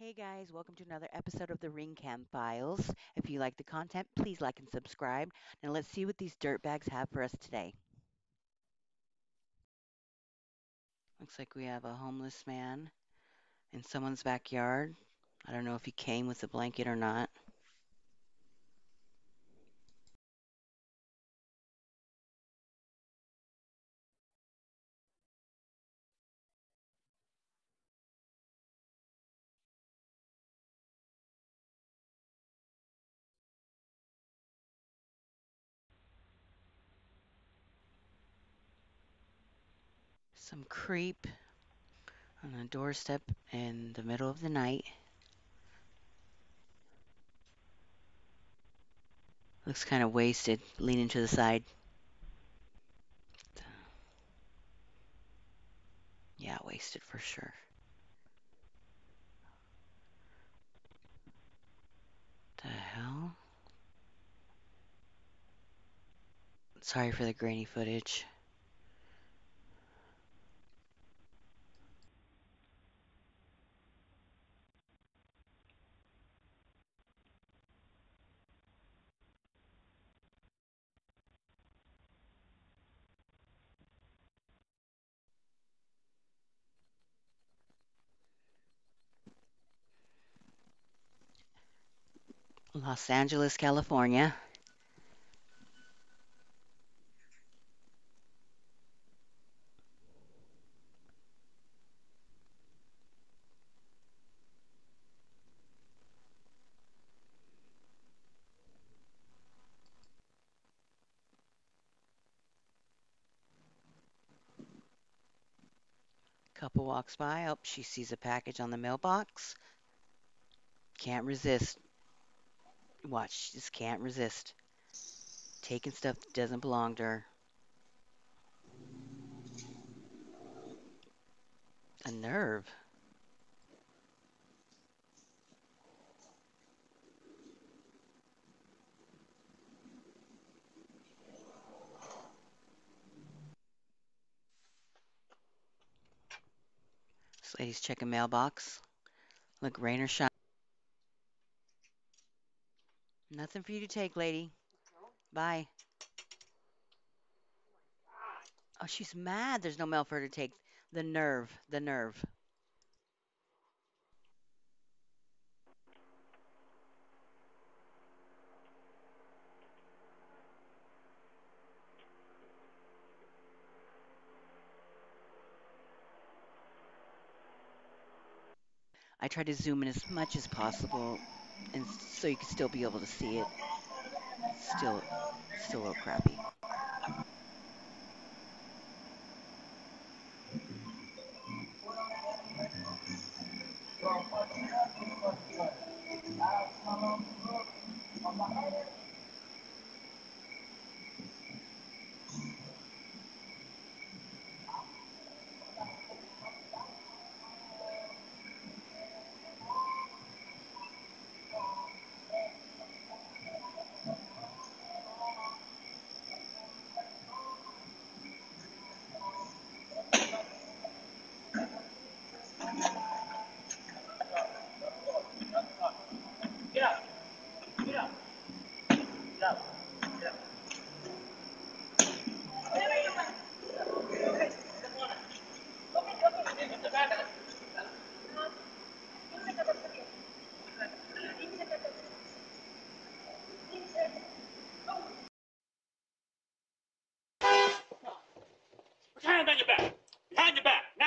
Hey guys, welcome to another episode of the Ring Cam Files. If you like the content, please like and subscribe. Now let's see what these dirtbags have for us today. Looks like we have a homeless man in someone's backyard. I don't know if he came with a blanket or not. Some creep on a doorstep in the middle of the night. Looks kind of wasted, leaning to the side. Yeah, wasted for sure. The hell? Sorry for the grainy footage. Los Angeles, California. Couple walks by. Oh, she sees a package on the mailbox. Can't resist. Watch, she just can't resist. Taking stuff that doesn't belong to her. A nerve. This lady's checking mailbox. Look, rain or shine. Nothing for you to take, lady. Bye. Oh, she's mad. There's no mail for her to take. The nerve. The nerve. I try to zoom in as much as possible and so you can still be able to see it. Still, still a little crappy your hands on your back. Behind your back. Now.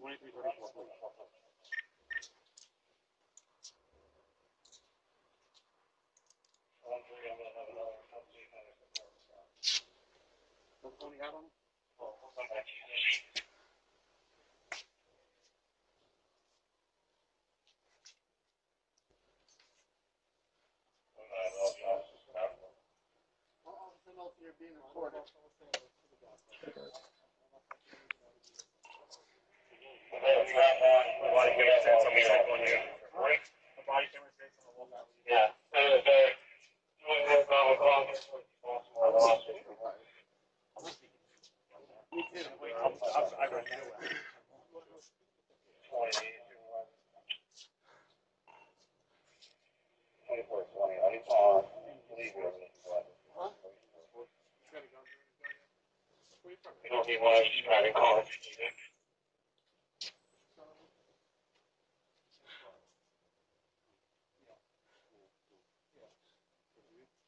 Twenty-three, thirty-four. What phone you have on? Body camera says something like on you. Body camera says on the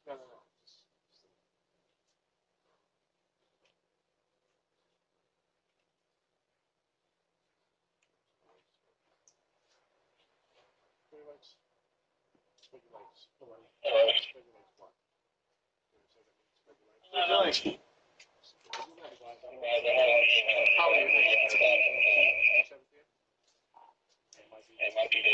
No, no, no. Just, just a minute. Three legs. Spread your legs. Come on. Spread your legs wide. Spread your legs. Spread your legs. Spread your legs wide. How are you? It might be the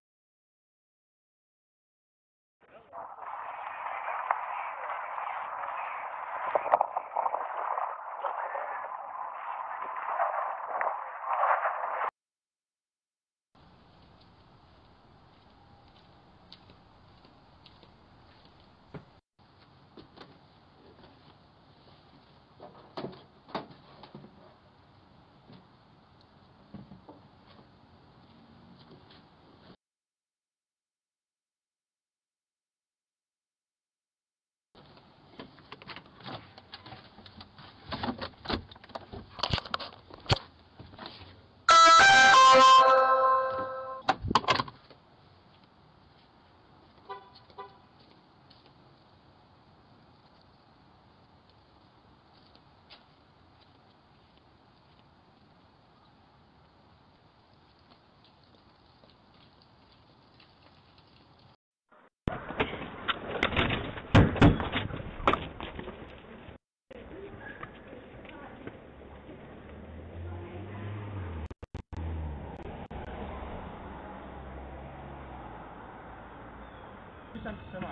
三三嘛，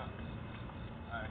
哎，